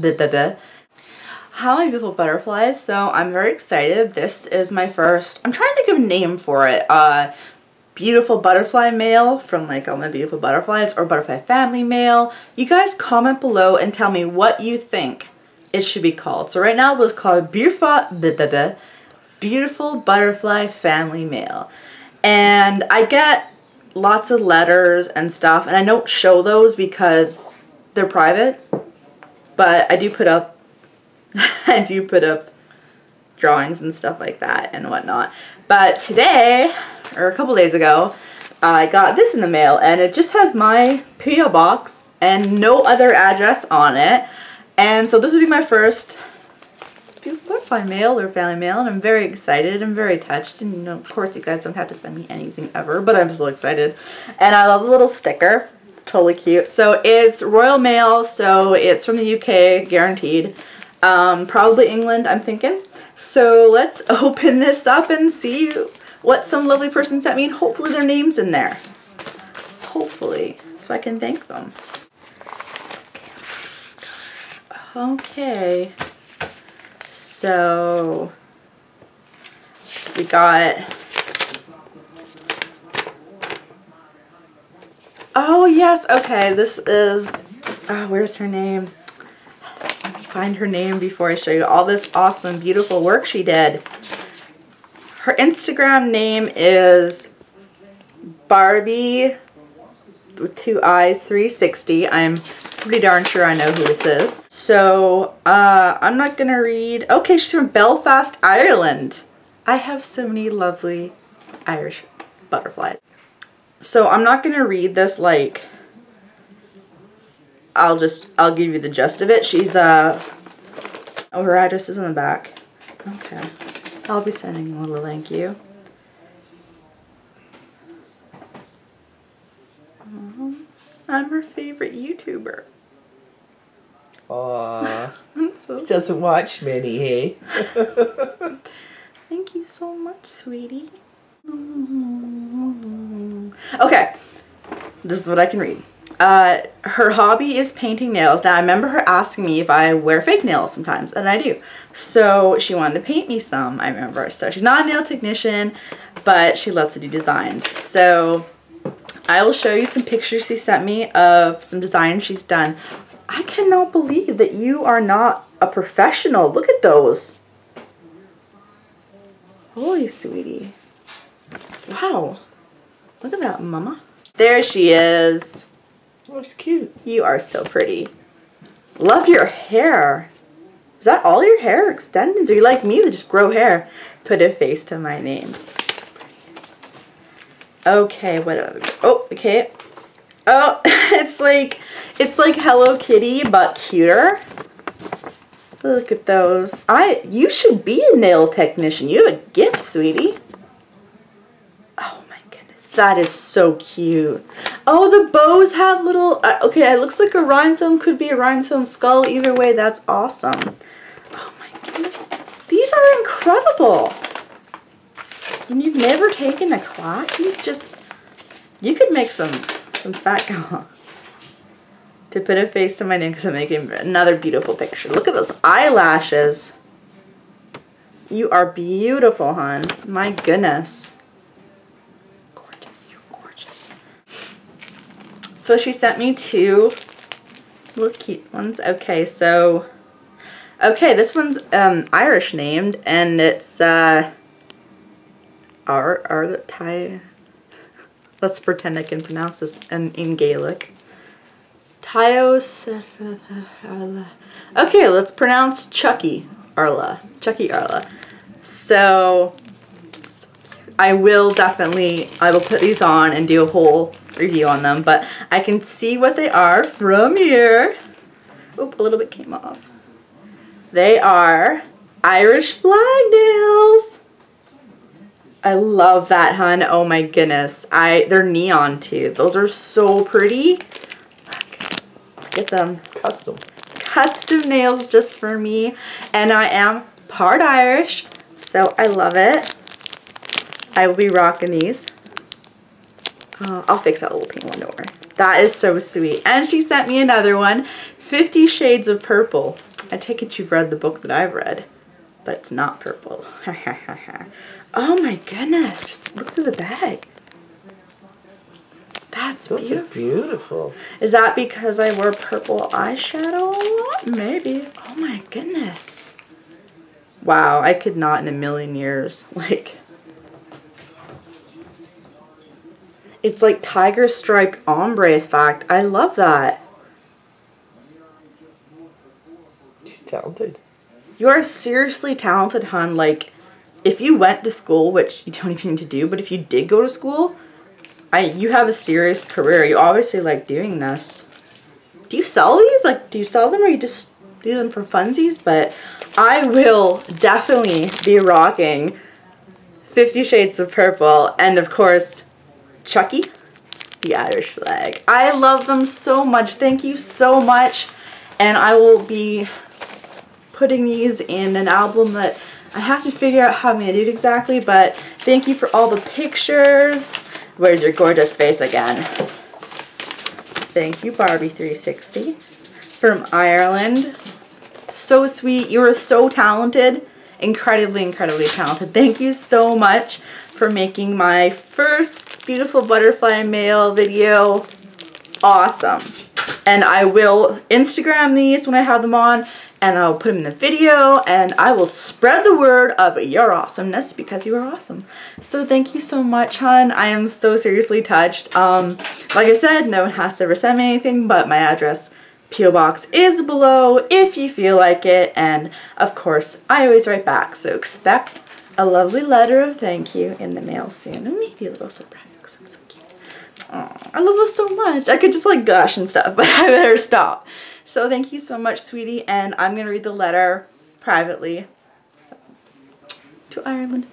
blah, blah. Hi, my beautiful butterflies. So I'm very excited. This is my first, I'm trying to think of a name for it. Uh, beautiful butterfly mail from like all my beautiful butterflies or butterfly family mail. You guys comment below and tell me what you think it should be called. So right now it was called beautiful, beautiful butterfly family mail. And I get lots of letters and stuff and I don't show those because they're private. But I do put up I do put up drawings and stuff like that and whatnot. But today, or a couple days ago, I got this in the mail and it just has my P.O. box and no other address on it. And so this would be my first butterfly mail or family mail and I'm very excited. I'm very touched and of course you guys don't have to send me anything ever, but I'm still excited. And I love the little sticker. Totally cute. So it's Royal Mail, so it's from the UK, guaranteed. Um, probably England, I'm thinking. So let's open this up and see what some lovely person sent me and hopefully their name's in there. Hopefully, so I can thank them. Okay, so we got, oh yes, okay, this is, oh, where's her name? find her name before I show you all this awesome, beautiful work she did. Her Instagram name is Barbie with two eyes 360. I'm pretty darn sure I know who this is. So, uh, I'm not gonna read. Okay, she's from Belfast, Ireland. I have so many lovely Irish butterflies. So I'm not gonna read this like I'll just, I'll give you the gist of it. She's, uh, oh, her address is on the back. Okay. I'll be sending a little thank you. I'm her favorite YouTuber. Aww. so she doesn't watch many, hey? Thank you so much, sweetie. Okay. This is what I can read. Uh, her hobby is painting nails. Now, I remember her asking me if I wear fake nails sometimes, and I do. So she wanted to paint me some, I remember. So she's not a nail technician, but she loves to do designs. So I will show you some pictures she sent me of some designs she's done. I cannot believe that you are not a professional. Look at those. Holy sweetie. Wow. Look at that, mama. There she is. Oh, it's cute. You are so pretty. Love your hair. Is that all your hair extensions? Are you like me that just grow hair? Put a face to my name. okay, what other? Oh, okay. Oh, it's like, it's like Hello Kitty, but cuter. Look at those. I, you should be a nail technician. You have a gift, sweetie. That is so cute. Oh, the bows have little, uh, okay, it looks like a rhinestone, could be a rhinestone skull. Either way, that's awesome. Oh my goodness. These are incredible. And you've never taken a class? You just, you could make some, some fat girl to put a face to my name because I'm making another beautiful picture. Look at those eyelashes. You are beautiful, hon. My goodness. So she sent me two little cute ones. Okay, so, okay, this one's um, Irish named, and it's, uh, R, R, Thai, let's pretend I can pronounce this in, in Gaelic. Okay, let's pronounce Chucky Arla, Chucky Arla. So, I will definitely, I will put these on and do a whole review on them, but I can see what they are from here. Oop, a little bit came off. They are Irish flag nails. I love that, hun. Oh my goodness. I They're neon too. Those are so pretty. Get them. Custom. Custom nails just for me. And I am part Irish, so I love it. I will be rocking these. Uh, I'll fix that little pink one, don't worry. That is so sweet. And she sent me another one, Fifty Shades of Purple. I take it you've read the book that I've read, but it's not purple. oh my goodness, just look through the bag. That's Those beautiful. beautiful. Is that because I wore purple eyeshadow? Maybe. Oh my goodness. Wow, I could not in a million years. Like, it's like tiger striped ombre effect. I love that. She's talented. You are seriously talented, hun. Like, if you went to school, which you don't even need to do, but if you did go to school, I you have a serious career. You obviously like doing this. Do you sell these? Like, do you sell them or you just do them for funsies? But I will definitely be rocking Fifty Shades of Purple and, of course, Chucky, the Irish flag. I love them so much. Thank you so much. And I will be putting these in an album that I have to figure out how I'm going to do it exactly, but thank you for all the pictures. Where's your gorgeous face again? Thank you, Barbiie360 from Ireland. So sweet. You are so talented. Incredibly, incredibly talented. Thank you so much for making my first beautiful butterfly mail video awesome. And I will Instagram these when I have them on and I'll put them in the video and I will spread the word of your awesomeness because you are awesome. So thank you so much, hon. I am so seriously touched. Um, like I said, no one has to ever send me anything, but my address P.O. Box is below if you feel like it. And of course, I always write back. So expect a lovely letter of thank you in the mail soon. And maybe a little surprise because I'm so cute. Aw, I love this so much. I could just like gush and stuff, but I better stop. So thank you so much, sweetie. And I'm going to read the letter privately. So, to Ireland.